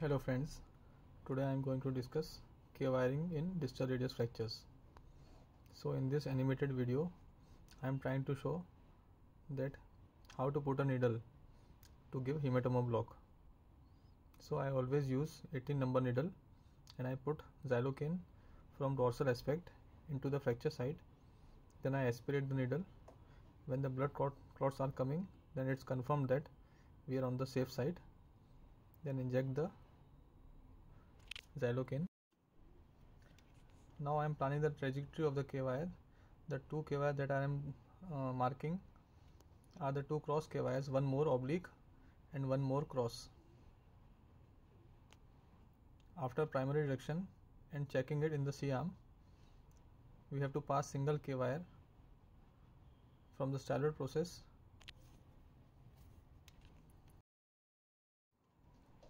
Hello friends, today I am going to discuss K-wiring in distal radius fractures. So in this animated video, I am trying to show that how to put a needle to give hematoma block. So I always use 18 number needle and I put xylocaine from dorsal aspect into the fracture site. Then I aspirate the needle. When the blood clots are coming, then it's confirmed that we are on the safe side. Then inject the xylocaine. Now I am planning the trajectory of the K wire. The two K wires that I am uh, marking are the two cross K wires, one more oblique and one more cross. After primary reduction and checking it in the C arm, we have to pass single K wire from the styloid process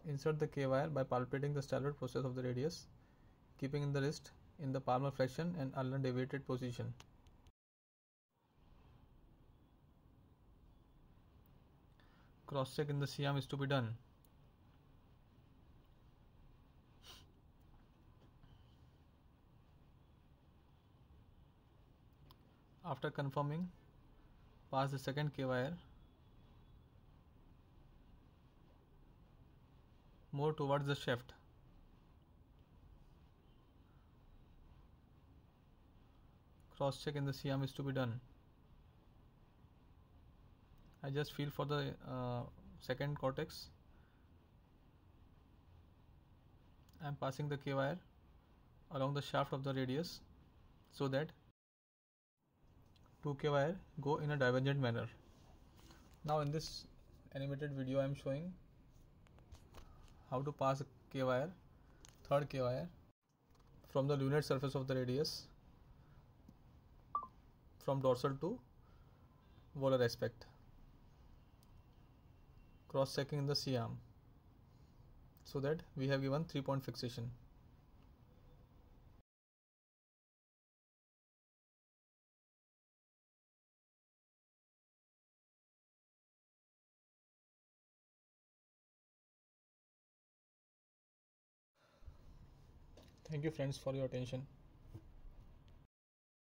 Insert the K wire by palpating the styloid process of the radius, keeping the wrist in the palmar flexion and ulnar deviated position. Cross check in the C arm is to be done. After confirming, pass the second K wire more towards the shaft. Cross check in the C arm is to be done. I just feel for the uh, second cortex. I am passing the K wire along the shaft of the radius so that 2K wire go in a divergent manner. Now in this animated video I am showing how to pass a K wire, third K wire from the lunate surface of the radius from dorsal to volar aspect. Cross checking in the C arm so that we have given 3 point fixation. Thank you friends for your attention.